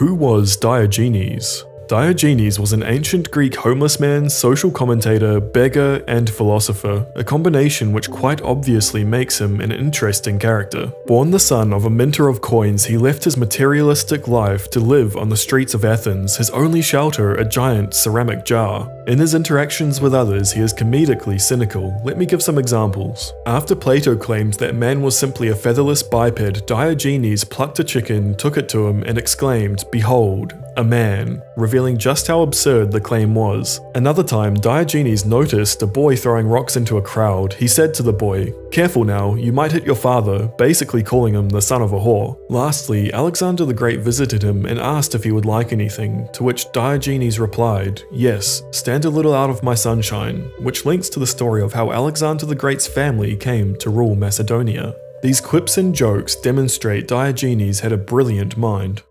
Who was Diogenes? Diogenes was an ancient Greek homeless man, social commentator, beggar, and philosopher, a combination which quite obviously makes him an interesting character. Born the son of a minter of coins, he left his materialistic life to live on the streets of Athens, his only shelter a giant ceramic jar. In his interactions with others, he is comedically cynical. Let me give some examples. After Plato claimed that man was simply a featherless biped, Diogenes plucked a chicken, took it to him, and exclaimed, Behold, a man, revealing just how absurd the claim was. Another time, Diogenes noticed a boy throwing rocks into a crowd. He said to the boy, Careful now, you might hit your father, basically calling him the son of a whore. Lastly, Alexander the Great visited him and asked if he would like anything, to which Diogenes replied, Yes, stand a little out of my sunshine, which links to the story of how Alexander the Great's family came to rule Macedonia. These quips and jokes demonstrate Diogenes had a brilliant mind.